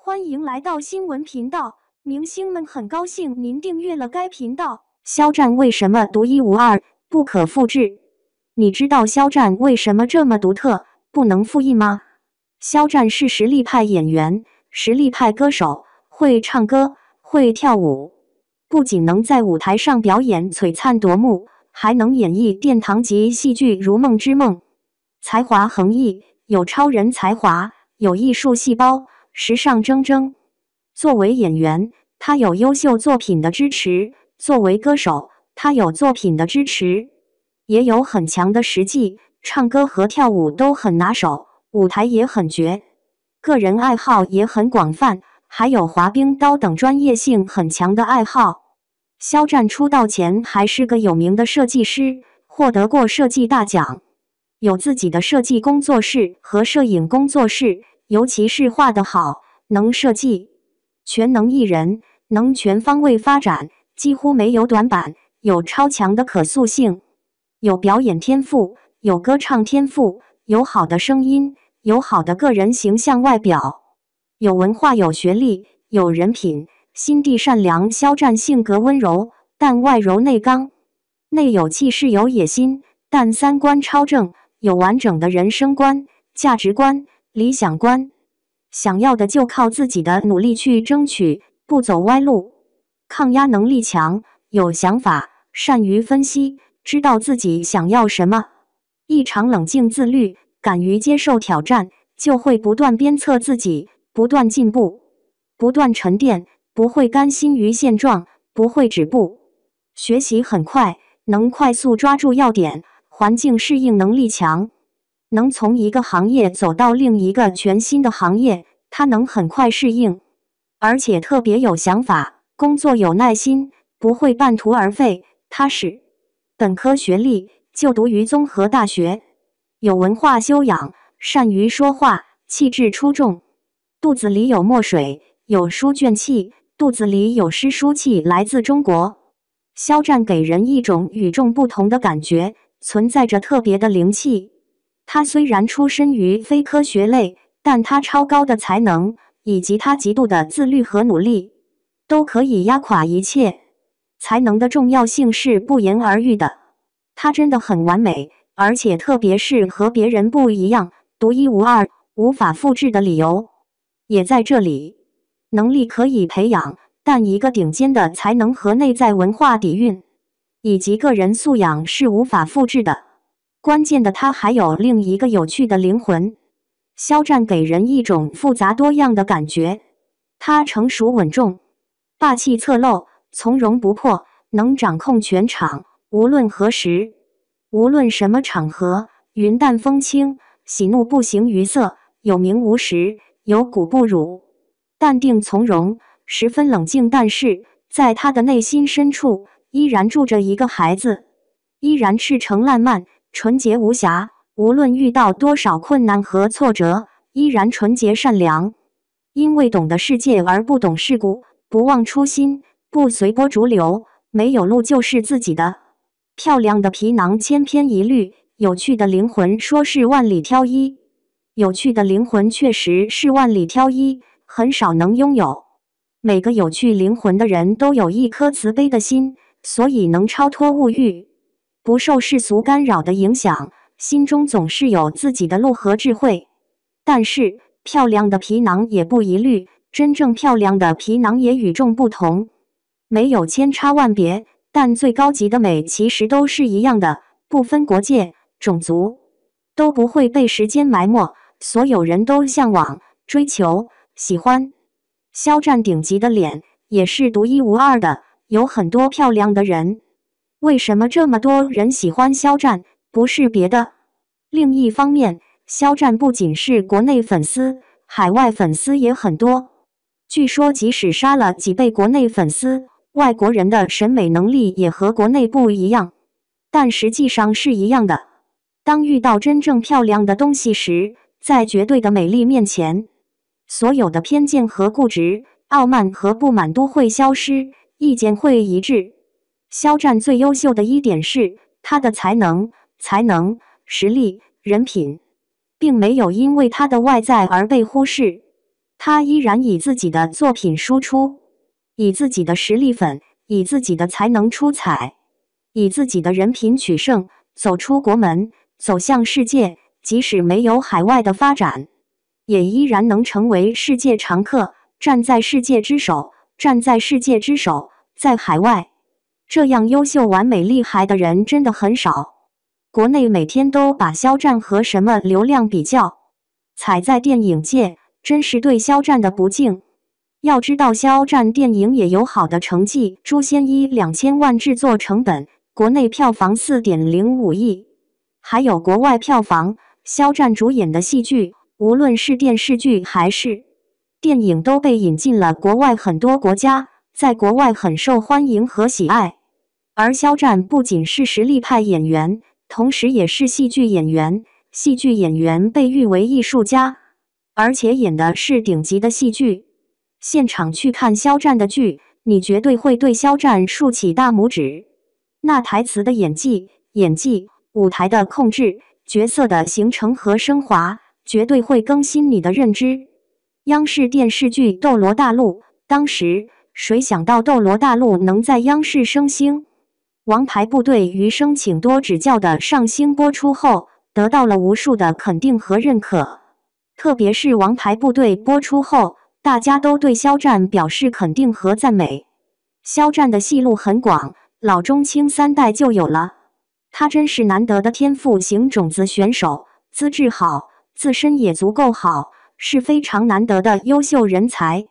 欢迎来到新闻频道，明星们很高兴您订阅了该频道。肖战为什么独一无二、不可复制？你知道肖战为什么这么独特、不能复议吗？肖战是实力派演员，实力派歌手，会唱歌，会跳舞，不仅能在舞台上表演璀璨夺目，还能演绎殿堂级戏剧《如梦之梦》，才华横溢，有超人才华，有艺术细胞，时尚铮铮。作为演员，他有优秀作品的支持；作为歌手，他有作品的支持，也有很强的实际，唱歌和跳舞都很拿手。舞台也很绝，个人爱好也很广泛，还有滑冰、刀等专业性很强的爱好。肖战出道前还是个有名的设计师，获得过设计大奖，有自己的设计工作室和摄影工作室，尤其是画得好，能设计，全能艺人，能全方位发展，几乎没有短板，有超强的可塑性，有表演天赋，有歌唱天赋。有好的声音，有好的个人形象外表，有文化，有学历，有人品，心地善良。肖战性格温柔，但外柔内刚，内有气势，有野心，但三观超正，有完整的人生观、价值观、理想观。想要的就靠自己的努力去争取，不走歪路。抗压能力强，有想法，善于分析，知道自己想要什么。异常冷静自律，敢于接受挑战，就会不断鞭策自己，不断进步，不断沉淀，不会甘心于现状，不会止步。学习很快，能快速抓住要点，环境适应能力强，能从一个行业走到另一个全新的行业，他能很快适应，而且特别有想法，工作有耐心，不会半途而废，踏实。本科学历。就读于综合大学，有文化修养，善于说话，气质出众。肚子里有墨水，有书卷气，肚子里有诗书气，来自中国。肖战给人一种与众不同的感觉，存在着特别的灵气。他虽然出身于非科学类，但他超高的才能以及他极度的自律和努力，都可以压垮一切。才能的重要性是不言而喻的。他真的很完美，而且特别是和别人不一样、独一无二、无法复制的理由也在这里。能力可以培养，但一个顶尖的才能和内在文化底蕴以及个人素养是无法复制的。关键的，他还有另一个有趣的灵魂。肖战给人一种复杂多样的感觉，他成熟稳重、霸气侧漏、从容不迫，能掌控全场。无论何时，无论什么场合，云淡风轻，喜怒不形于色，有名无实，有骨不辱，淡定从容，十分冷静。但是，在他的内心深处，依然住着一个孩子，依然赤诚烂漫，纯洁无瑕。无论遇到多少困难和挫折，依然纯洁善良。因为懂得世界而不懂世故，不忘初心，不随波逐流，没有路就是自己的。漂亮的皮囊千篇一律，有趣的灵魂说是万里挑一。有趣的灵魂确实是万里挑一，很少能拥有。每个有趣灵魂的人都有一颗慈悲的心，所以能超脱物欲，不受世俗干扰的影响，心中总是有自己的路和智慧。但是，漂亮的皮囊也不一律，真正漂亮的皮囊也与众不同，没有千差万别。但最高级的美其实都是一样的，不分国界、种族，都不会被时间埋没。所有人都向往、追求、喜欢。肖战顶级的脸也是独一无二的，有很多漂亮的人。为什么这么多人喜欢肖战？不是别的。另一方面，肖战不仅是国内粉丝，海外粉丝也很多。据说，即使杀了几倍国内粉丝。外国人的审美能力也和国内不一样，但实际上是一样的。当遇到真正漂亮的东西时，在绝对的美丽面前，所有的偏见和固执、傲慢和不满都会消失，意见会一致。肖战最优秀的一点是他的才能、才能、实力、人品，并没有因为他的外在而被忽视。他依然以自己的作品输出，以自己的实力粉，以自己的才能出彩，以自己的人品取胜，走出国门，走向世界。即使没有海外的发展，也依然能成为世界常客，站在世界之首，站在世界之首，在海外，这样优秀、完美、厉害的人真的很少。国内每天都把肖战和什么流量比较，踩在电影界，真是对肖战的不敬。要知道，肖战电影也有好的成绩，《诛仙》一两千万制作成本，国内票房四点零五亿，还有国外票房。肖战主演的戏剧，无论是电视剧还是电影，都被引进了国外很多国家，在国外很受欢迎和喜爱。而肖战不仅是实力派演员，同时也是戏剧演员。戏剧演员被誉为艺术家，而且演的是顶级的戏剧。现场去看肖战的剧，你绝对会对肖战竖起大拇指。那台词的演技、演技、舞台的控制。角色的形成和升华绝对会更新你的认知。央视电视剧《斗罗大陆》，当时谁想到《斗罗大陆》能在央视升星？《王牌部队余生，请多指教》的上星播出后，得到了无数的肯定和认可。特别是《王牌部队》播出后，大家都对肖战表示肯定和赞美。肖战的戏路很广，老中青三代就有了。他真是难得的天赋型种子选手，资质好，自身也足够好，是非常难得的优秀人才。